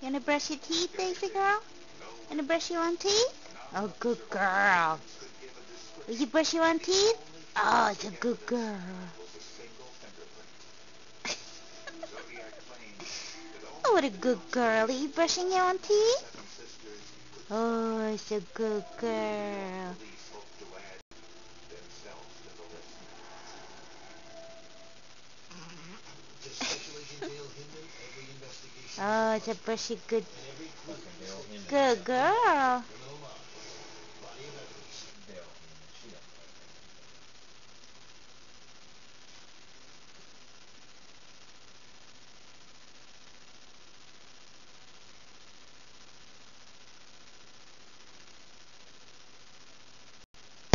You wanna brush your teeth, baby girl? Wanna brush your own teeth? Oh, good girl. Will you brush your own teeth? Oh, it's a good girl. oh, what a good girl. Are you brushing your own teeth? Oh, it's a good girl. Oh, it's a brushy good, good girl.